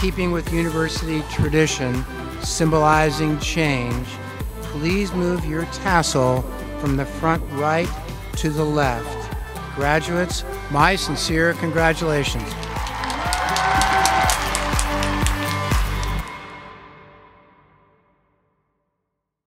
keeping with university tradition symbolizing change, please move your tassel from the front right to the left. Graduates, my sincere congratulations.